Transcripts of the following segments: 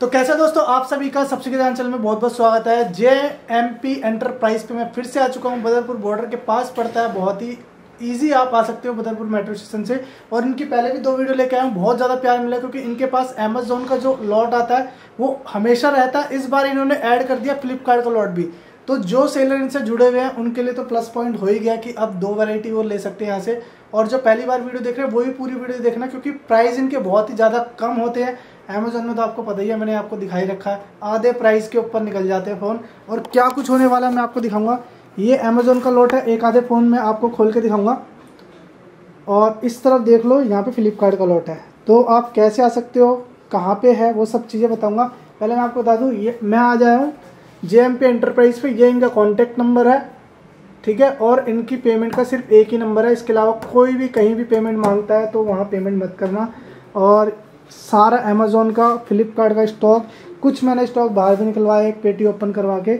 तो कैसा दोस्तों, आप सभी का सबसे चैनल में बहुत बहुत स्वागत है। जे एम पी एंटरप्राइज पे मैं फिर से आ चुका हूँ। बदरपुर बॉर्डर के पास पड़ता है, बहुत ही इजी आप आ सकते हो बदरपुर मेट्रो स्टेशन से। और इनकी पहले भी दो वीडियो लेके आए हूँ, बहुत ज़्यादा प्यार मिला क्योंकि इनके पास अमेजोन का जो लॉट आता है, वो हमेशा रहता है। इस बार इन्होंने ऐड कर दिया फ्लिपकार्ट का लॉट भी। तो जो सेलर इनसे जुड़े हुए हैं, उनके लिए तो प्लस पॉइंट हो ही गया कि अब दो वैरायटी वो ले सकते हैं यहाँ से। और जो पहली बार वीडियो देख रहे हैं वही पूरी वीडियो देखना क्योंकि प्राइस इनके बहुत ही ज़्यादा कम होते हैं। अमेजोन में तो आपको पता ही है, मैंने आपको दिखाई रखा है। आधे प्राइस के ऊपर निकल जाते हैं फ़ोन और क्या कुछ होने वाला है, मैं आपको दिखाऊँगा। ये अमेजोन का लॉट है, एक आधे फ़ोन में आपको खोल के दिखाऊँगा। और इस तरफ़ देख लो, यहाँ पे फ्लिपकार्ट का लॉट है। तो आप कैसे आ सकते हो, कहाँ पे है, वो सब चीज़ें बताऊँगा। पहले मैं आपको बता दूँ, ये, मैं आ जाया हूँ जे एम पी एंटरप्राइज पे। ये इनका कॉन्टैक्ट नंबर है, ठीक है? और इनकी पेमेंट का सिर्फ़ एक ही नंबर है। इसके अलावा कोई भी कहीं भी पेमेंट माँगता है तो वहाँ पेमेंट मत करना। और सारा अमेजोन का फ्लिपकार्ट का स्टॉक कुछ मैंने स्टॉक बाहर भी निकलवाया एक पेटी ओपन करवा के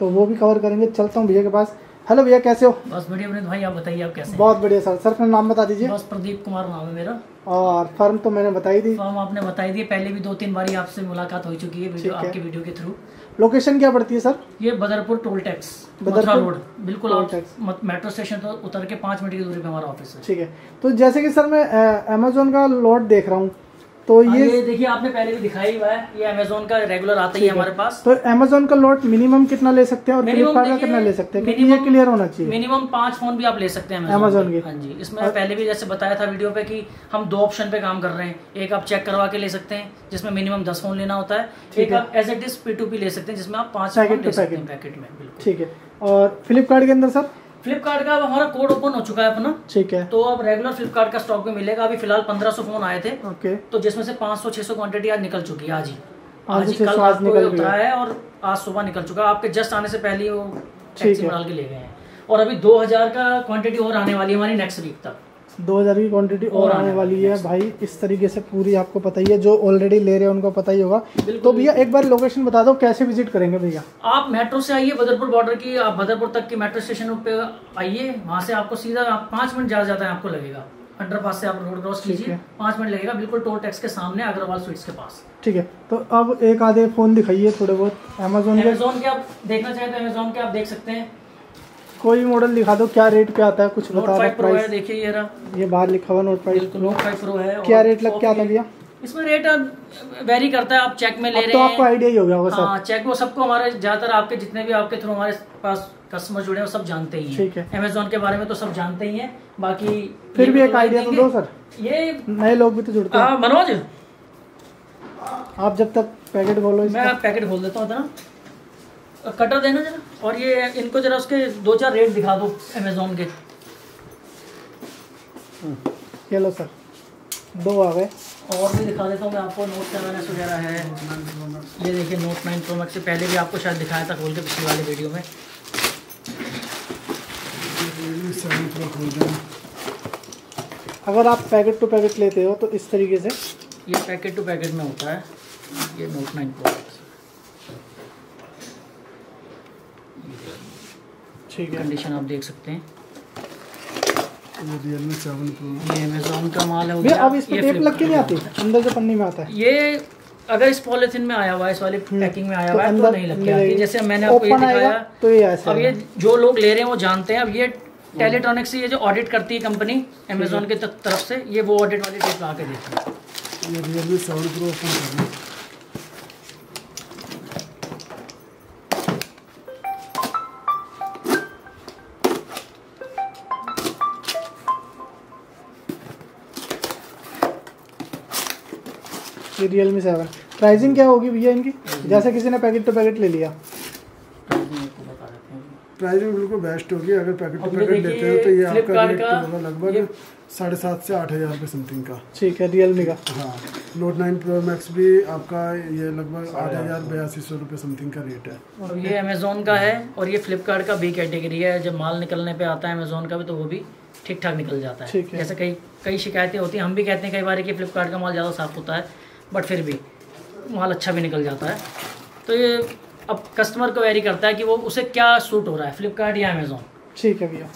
तो वो भी कवर करेंगे। चलता हूँ भैया के पास। हेलो भैया कैसे हो? बस बढ़िया विनीत भाई आप बताइए आप कैसे बहुत बढ़िया सर। सर अपना नाम बता दीजिए। बस प्रदीप कुमार नाम है मेरा। और फर्म तो मैंने बताई दी फॉर्म आपने बताई दी पहले भी दो तीन बारी आपसे मुलाकात हो चुकी है वीडियो। आपकी वीडियो के थ्रू। लोकेशन क्या पड़ती है सर? ये Badarpur toll tax Badarpur road. बिल्कुल मेट्रो स्टेशन तो उतर के पाँच मिनट की दूरी पे हमारा ऑफ़िस है। ठीक है। तो जैसे कि सर मैं अमेजोन का लॉट देख रहा हूँ। तो ये ये देखिए आपने पहले भी दिखाई हुआ है ये अमेजोन का रेगुलर आता ही है हमारे पास। तो अमेजोन का लॉट मिनिमम कितना ले सकते हैं और फ्लिपकार्ट का कितना ले सकते हैं? ये क्लियर होना चाहिए? मिनिमम पाँच फ़ोन भी आप ले सकते हैं अमेजोन के। हाँ जी इसमें और... पहले भी जैसे बताया था वीडियो पे कि हम दो ऑप्शन पे काम कर रहे हैं। एक आप चेक करवा के ले सकते हैं जिसमें मिनिमम दस फ़ोन लेना होता है। एक आप as it is P to P ले सकते हैं जिसमें आप पाँच ले सकते हैं पैकेट में ठीक है। और फ्लिपकार्ट के अंदर सर? फ्लिपकार्ट का अब हमारा कोड ओपन हो चुका है अपना। ठीक है। तो अब रेगुलर फ्लिपकार्ट का स्टॉक में मिलेगा। अभी फ़िलहाल 1500 फ़ोन आए थे। ओके तो जिसमें से 500 600 क्वांटिटी आज निकल चुकी है आज ही। आज ही कल आज निकल उतरा है और आज सुबह निकल चुका है। आपके जस्ट आने से पहले ही वो टैक्सी बना के ले गए हैं। और अभी 2000 का क्वान्टिटी और आने वाली है हमारी नेक्स्ट वीक तक। 2000 की क्वांटिटी और आने वाली है। भाई इस तरीके से पूरी आपको पता ही है। जो ऑलरेडी ले रहे हैं उनको पता ही होगा। तो भैया एक बार लोकेशन बता दो कैसे विज़िट करेंगे भैया? आप मेट्रो से आइए बदरपुर बॉर्डर की आप बदरपुर तक की मेट्रो स्टेशन पे आइए। वहाँ से आपको सीधा आप पाँच मिनट ज़्यादा जाता है आपको लगेगा। अंडरपास से आप रोड क्रॉस कीजिए। पाँच मिनट लगेगा। बिल्कुल टोल टैक्स के सामने अग्रवाल स्वीट्स के पास। ठीक है। तो अब एक आधे फ़ोन दिखाइए थोड़े बहुत। अमेजोन अमेजोन के आप देखना चाहें तो अमेजोन के आप देख सकते हैं। कोई मॉडल दिखा दो क्या रेट पे आता है कुछ बता दो फाइव है प्राइस देखिए ये रहा। ये बाहर लिखा हुआ note price Note five Pro है क्या रेट लग क्या आता भैया? इसमें रेट वेरी करता है आप चेक में ले रहे तो आपको आइडिया ही हो गया होगा सर हाँ चेक वो सबको हमारे ज़्यादातर आपके जितने भी आपके थ्रू हमारे पास कस्टमर जुड़े हैं वो सब जानते ही ठीक है। अमेजोन के बारे में तो सब जानते ही हैं बाकी फिर भी एक तो आइडिया तो दो सर। ये नए लोग भी तो जुड़ते हैं। मनोज? आप जब तक पैकेट बोलो मैं पैकेट खोल देता हूँ इतना। कटर देना जरा और ये इनको जरा उसके दो चार रेट दिखा दो अमेजोन के। ये लो सर दो आ गए। और भी दिखा देता हूँ मैं आपको नोट सेवन एस वगैरह है। ये देखिए नोट नाइन प्रो मैक्स से पहले भी आपको शायद दिखाया था खोल के पिछली वाले वीडियो में। अगर आप पैकेट टू पैकेट लेते हो तो इस तरीके से ये पैकेट टू पैकेट में होता है ये नोट नाइन प्रो मैक्स ठीक है। कंडीशन आप देख सकते हैं। ये अमेजोन का माल है भैया अब इस पे टेप लग के नहीं आती? अंदर जो पन्नी में आता है। ये अगर इस पॉलिथीन में आया हुआ है इस वाली पैकिंग में आया तो हुआ है तो नहीं लग के आती। जैसे मैंने आपको ये दिखाया तो ये ऐसे अब ये जो लोग ले रहे हैं वो जानते हैं। अब ये टेलीट्रॉनिक से ये जो ऑडिट करती है कंपनी अमेजोन के तरफ़ से ये वो ऑडिट वाली टेप ला के देती है। ये रियलमी सेवन प्रो ओपन ये रियलमी सेवन प्राइसिंग क्या होगी भैया इनकी? जैसे किसी ने पैकेट टू पैकेट ले लिया। प्राइस में बिल्कुल बेस्ट होगी अगर पैकेट टू पैकेट लेते हो तो ये आपका रेट होगा लगभग साढ़े सात से आठ हज़ार रुपये समथिंग का। ठीक है रियलमी का। हाँ नोट नाइन प्रो मैक्स भी आपका ये लगभग आठ हज़ार बयासी सौ रुपये समथिंग का रेट है। और ये अमेजोन का है और ये फ्लिपकार्ट का बी कैटेगरी है। जब माल निकलने पे आता है अमेजोन का भी तो वो भी ठीक ठाक निकल जाता है। है। जैसे कई कई शिकायतें होती हैं। हम भी कहते हैं कई बार कि फ्लिपकार्ट का माल ज़्यादा साफ़ होता है। बट फिर भी माल अच्छा भी निकल जाता है। तो ये अब कस्टमर को वेरी करता है कि वो उसे क्या सूट हो रहा है फ्लिपकार्ट या अमेजोन ठीक है भैया।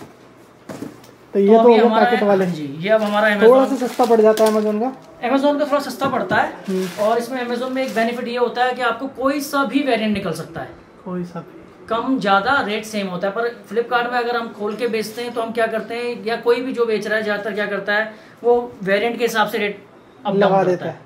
तो ये तो अभी होगा पैकेट वाले। हाँ जी ये अब हमारा थोड़ा सा सस्ता पड़ जाता है अमेजोन का। अमेजोन का थोड़ा सस्ता पड़ता है हम्म। और इसमें अमेजोन में एक बेनिफिट ये होता है कि आपको कोई सा भी वेरिएंट निकल सकता है। कोई सा भी। कम ज़्यादा रेट सेम होता है पर फ्लिपकार्ट में अगर हम खोल के बेचते हैं तो हम क्या करते हैं या कोई भी जो बेच रहा है ज़्यादातर क्या करता है वो वेरिएंट के हिसाब से रेट अब लगा देता है।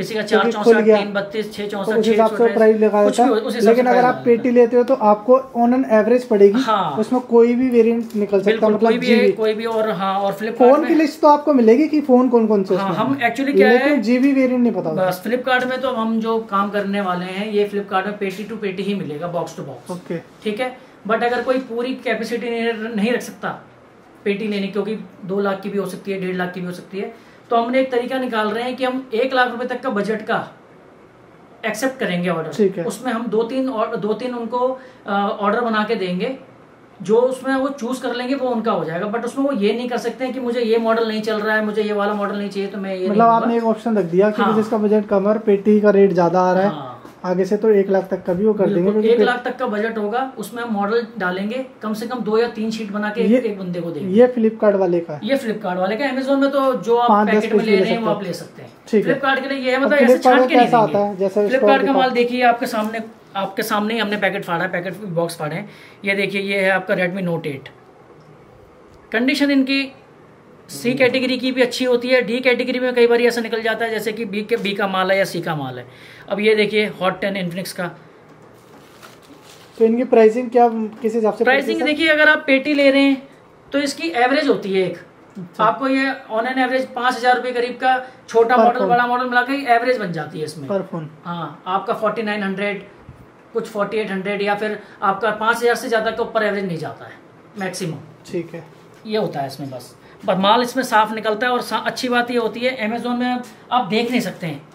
किसी का चार चौसठ तीन बत्तीस छह चौसठ हिसाब से प्राइस लगा कुछ देता। भी उस हिसाब से लेकिन अगर आप पेटी लेते हो तो आपको ऑन एन एवरेज पड़ेगी। हाँ। उसमें कोई भी वेरिएंट निकल सकता है कोई मतलब भी कोई भी और हाँ और फ्लिपकार्ट फ़ोन की लिस्ट तो आपको मिलेगी कि फ़ोन कौन कौन से हाँ हम एक्चुअली क्या है जीबी वेरिएंट नहीं पता बस फ्लिपकार्ट में तो हम जो काम करने वाले हैं ये फ्लिपकार्ट में पेटी टू पेटी ही मिलेगा बॉक्स टू बॉक्स ओके ठीक है? बट अगर कोई पूरी कैपेसिटी नहीं, नहीं रख सकता पेटी लेने क्योंकि दो लाख की भी हो सकती है डेढ़ लाख की भी हो सकती है तो हमने एक तरीका निकाल रहे हैं कि हम एक लाख रुपए तक का बजट का एक्सेप्ट करेंगे ऑर्डर उसमें हम दो तीन और- दो तीन उनको ऑर्डर बना के देंगे। जो उसमें वो चूज़ कर लेंगे वो उनका हो जाएगा। बट उसमें वो ये नहीं कर सकते हैं कि मुझे ये मॉडल नहीं चल रहा है मुझे ये वाला मॉडल नहीं चाहिए तो मैं ये मतलब आपने एक ऑप्शन रख दिया कि हाँ। जिसका बजट कम है पेटी का रेट ज़्यादा आ रहा है। हाँ। आगे से तो एक लाख तक का भी वो कर देंगे एक लाख तक का बजट होगा उसमें हम मॉडल डालेंगे कम से कम दो या तीन शीट बना के एक, एक बंदे को देंगे। ये फ्लिपकार्ट वाले का। ये फ्लिपकार्ट वाले का अमेजोन में तो जो आप पैकेट में ले रहे हैं वो आप ले सकते हैं। फ्लिपकार्ट के लिए ये मतलब ऐसे छाट के नहीं आता है? जैसे फ्लिपकार्ट का माल देखिए आपके सामने आपके सामने ही हमने पैकेट फाड़ा है पैकेट बॉक्स फाड़े हैं। ये देखिए ये है आपका रेडमी नोट एट कंडीशन इनकी सी कैटेगरी की भी अच्छी होती है डी कैटेगरी में कई बार ऐसा निकल जाता है जैसे कि बी के बी का माल है या सी का माल है। अब ये देखिए हॉट टेन इन्फिनिक्स का। तो इनकी प्राइसिंग क्या किस हिसाब से प्राइसिंग देखिए अगर आप पेटी ले रहे हैं तो इसकी एवरेज होती है एक। अच्छा। आपको ये ऑन एन एवरेज पाँच हज़ार रुपए करीब का छोटा मॉडल बड़ा मॉडल मिला के एवरेज बन जाती है इसमें। पर फ़ोन हाँ आपका फोर्टी नाइन हंड्रेड कुछ फोर्टी एट हंड्रेड या फिर आपका पाँच हज़ार से ज़्यादा के ऊपर एवरेज नहीं जाता है मैक्सिमम ठीक है। ये होता है इसमें बस। पर माल इसमें साफ़ निकलता है और अच्छी बात ये होती है अमेजोन में आप- देख नहीं सकते हैं।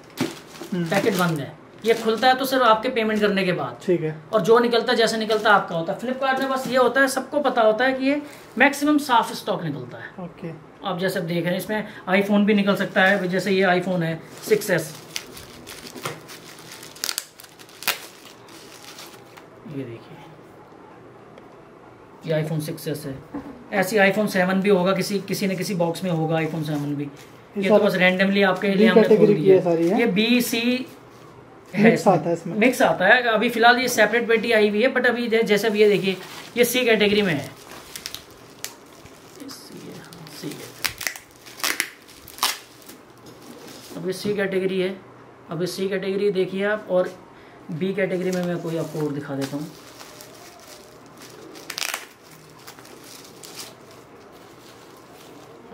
हम्म, पैकेट बंद है। ये खुलता है तो सिर्फ़ आपके पेमेंट करने के बाद। ठीक है। और जो निकलता है जैसे निकलता है आपका होता है। फ्लिपकार्ट में बस ये होता है सबको पता होता है कि ये मैक्सिमम साफ़ स्टॉक निकलता है। ओके। आप जैसे देख रहे हैं इसमें आईफोन भी निकल सकता है जैसे ये आईफोन है सिक्स एस ये देखिए। ये आईफोन सिक्स एस है। ऐसी आईफोन सेवन भी होगा किसी किसी न किसी बॉक्स में होगा आईफोन सेवन भी। ये तो बस रैंडमली आपके लिए हमने खोल दिया है ये बी सी Mix आता है इसमें। मिक्स आता है। अभी फ़िलहाल ये सेपरेट पेटी आई हुई है बट अभी जैसे अब ये देखिए ये सी कैटेगरी में है। ये सी कैटेगरी है। ये सी कैटेगरी देखिए आप और बी कैटेगरी में मैं कोई आपको और दिखा देता हूँ।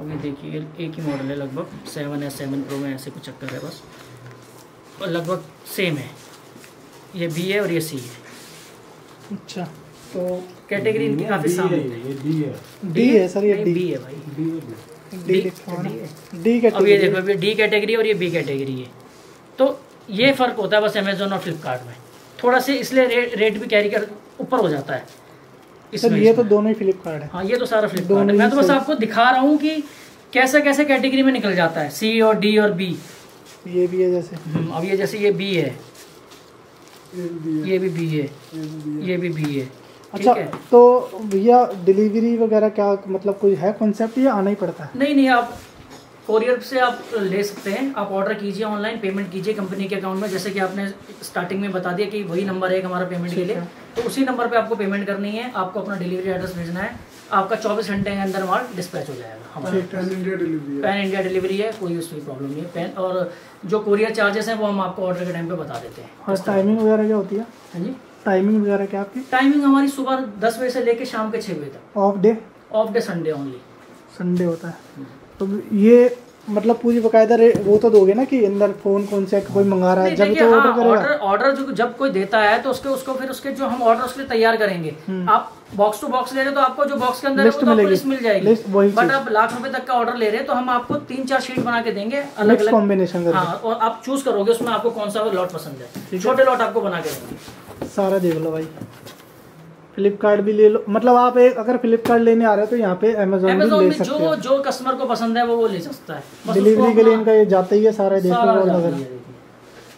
अब ये देखिए एक ही मॉडल है लगभग सेवन है सेवन प्रो में ऐसे कुछ चक्कर है बस। और लगभग सेम है। ये बी है और ये सी है। अच्छा। तो कैटेगरी इनकी काफ़ी सामने है। डी है। सर ये बी डी है भाई। डी है अब ये कैटेगरी देखो डी कैटेगरी और ये बी कैटेगरी है। तो ये फ़र्क होता है बस अमेजोन और फ्लिपकार्ट में। थोड़ा सा इसलिए रेट भी कैरी कर ऊपर हो जाता है। इसमें ये तो दोनों ही फ्लिपकार्ट है। हाँ ये तो सारा फ्लिपकार्ट है। मैं तो बस आपको दिखा रहा हूँ कि कैसे कैसे कैटेगरी में निकल जाता है। सी और डी और बी ये भी है जैसे। अब ये जैसे ये बी है। ये भी ये भी बी है। ये भी है। ये भी बी है। अच्छा तो भैया डिलीवरी वगैरह क्या मतलब कोई है कॉन्सेप्ट या आना ही पड़ता है? नहीं नहीं आप कोरियर से आप ले सकते हैं। आप ऑर्डर कीजिए ऑनलाइन पेमेंट कीजिए कंपनी के अकाउंट में। जैसे कि आपने स्टार्टिंग में बता दिया कि वही नंबर है हमारा पेमेंट के लिए। तो उसी नंबर पे आपको पेमेंट करनी है। आपको अपना डिलीवरी एड्रेस भेजना है। आपका 24 घंटे के अंदर माल डिस्पैच हो जाएगा। हमारे पैन इंडिया डिलीवरी है। पैन इंडिया डिलीवरी है कोई उसकी प्रॉब्लम नहीं है। पैन और जो कोरियर चार्जेस हैं वो हम आपको ऑर्डर के टाइम पे बता देते हैं। और टाइमिंग वगैरह क्या होती है? हाँ जी। टाइमिंग वगैरह क्या आपकी? टाइमिंग हमारी सुबह दस बजे से लेकर शाम के छः बजे तक। Off day off day Sunday only Sunday होता है। तो ये मतलब पूरी बकायदा वो तो दोगे ना कि अंदर फ़ोन कौन से कोई मंगा रहा है? जब तो हाँ, ऑर्डर करेगा। ऑर्डर जो जब कोई देता है तो उसके उसको फिर उसके जो हम ऑर्डर उसके तैयार करेंगे। हम्म। आप बॉक्स टू बॉक्स ले रहे हो तो आपको जो बॉक्स के अंदर है लिस्ट वो तो लिस्ट मिल जाएगी। लिस्ट वही बट आप लाख रुपए तक का ऑर्डर ले रहे हैं तो हम आपको तीन चार शीट बना के देंगे अलग अलग कॉम्बिनेशन हाँ और आप चूज़ करोगे उसमें आपको कौन सा लॉट पसंद है। है। छोटे लॉट आपको बना के देंगे। सारा देख लो भाई। फ्लिपकार्ट भी ले लो। मतलब आप एक अगर फ्लिपकार्ट लेने आ रहे हो तो यहाँ पे अमेजोन भी ले सकते जो हो। जो कस्टमर को पसंद है वो वो ले सकता है। डिलीवरी के लिए इनका ये जाता ही है सारा देखो।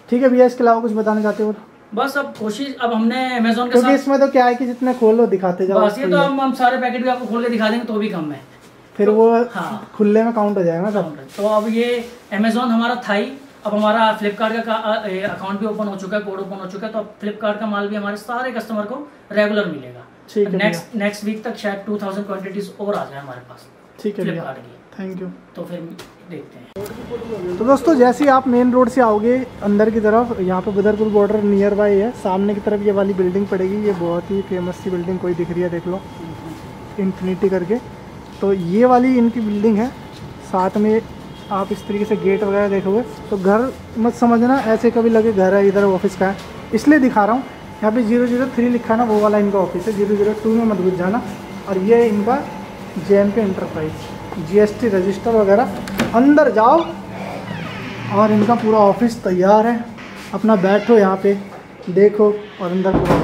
ठीक है भैया इसके अलावा कुछ बताना चाहते हो? बस अब कोशिश अब हमने अमेजोन के क्योंकि साथ इसमें तो क्या है कि जितना खोलो दिखाते जाओ बस ये तो हम हम सारे पैकेट भी आपको खोल के दिखा देंगे तो भी कम है। फिर वो हाँ। खुले में काउंट हो जाएगा ना तो अब ये अमेजोन हमारा था ही अब हमारा फ्लिपकार्ट का अकाउंट भी ओपन हो चुका है कोड ओपन हो चुका है तो अब फ्लिपकार्ट का माल भी हमारे सारे कस्टमर को रेगुलर मिलेगा। नेक्स्ट नेक्स्ट वीक तक शायद टू थाउज़ेंड क्वान्टिटीज और आ जाए हमारे पास ठीक है फ्लिपकार्ट की। थैंक यू तो फिर देखते हैं। तो दोस्तों जैसे ही आप मेन रोड से आओगे अंदर की तरफ़ यहाँ पे बदरपुर बॉर्डर नियर बाई है। सामने की तरफ़ ये वाली बिल्डिंग पड़ेगी ये बहुत ही फ़ेमस सी बिल्डिंग कोई दिख रही है देख लो। इन्फिनिटी करके। तो ये वाली इनकी बिल्डिंग है। साथ में आप इस तरीके से गेट वगैरह देखोगे तो घर मत समझना, ऐसे कभी लगे घर है इधर ऑफ़िस का है। इसलिए दिखा रहा हूँ, यहाँ पे ज़ीरो ज़ीरो थ्री लिखा ना, वो वाला इनका ऑफ़िस है ज़ीरो ज़ीरो टू में मत घुस जाना। और ये इनका J M K enterprise G S T register वगैरह। अंदर जाओ और इनका पूरा ऑफ़िस तैयार है। अपना बैठो यहाँ पे, देखो और अंदर पूरा